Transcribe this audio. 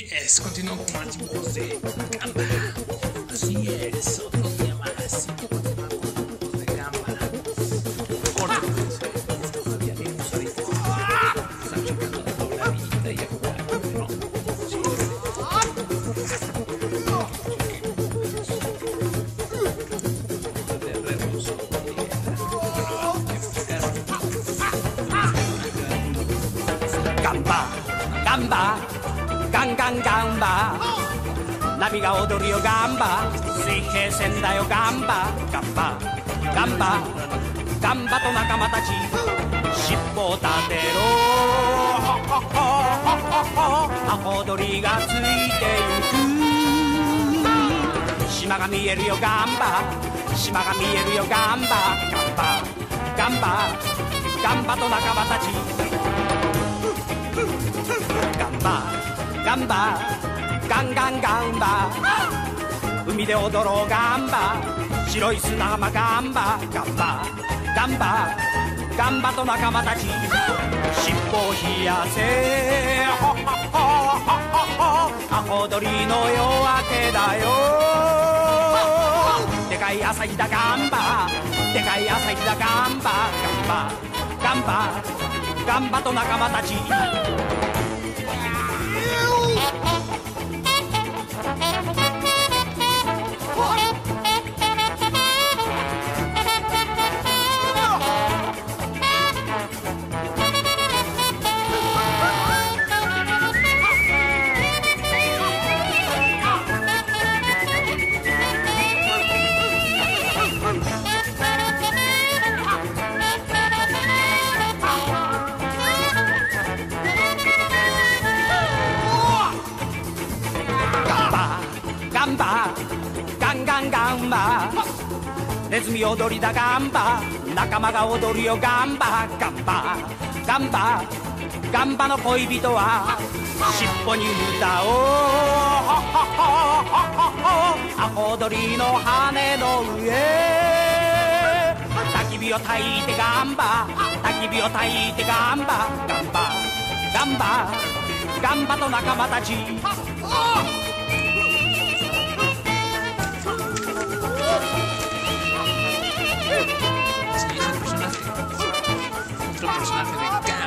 Yes, continuam com mais de você. Gamba. Assim é, só problema. É assim com o com você. Gamba. Corta com você. Estou sabendo um aí. Está chegando a hora da e agora continuamos com você. Gamba! Gamba! Gang gang gamba 波が踊るよガンバ。水平線だよガンバ。ガンバ。ガンバ。ガンバと仲間たち。尻尾を立てろ。アホ踊りがついてゆく島が見えるよガンバ島が見えるよガンバガンバガンバガンバと仲間たちガンバガンガンガンバ海で踊ろうガンバ白い砂浜ガンバガンバガンバガンバと仲間たち。尻尾を冷やせ。アホ踊りの夜明けだよでかい朝日だガンバでかい朝日だガンバガンバガンバガンバと仲間たちンバガンガンガンバネズミ踊りだガンバ仲間が踊るよガンバガンバガンバガンバの恋人は尻尾に歌をアホ踊りの羽の上。焚き火を焚いてガンバ焚き火を焚いてガンバガンバガンバガンバと仲間たち There's nothing against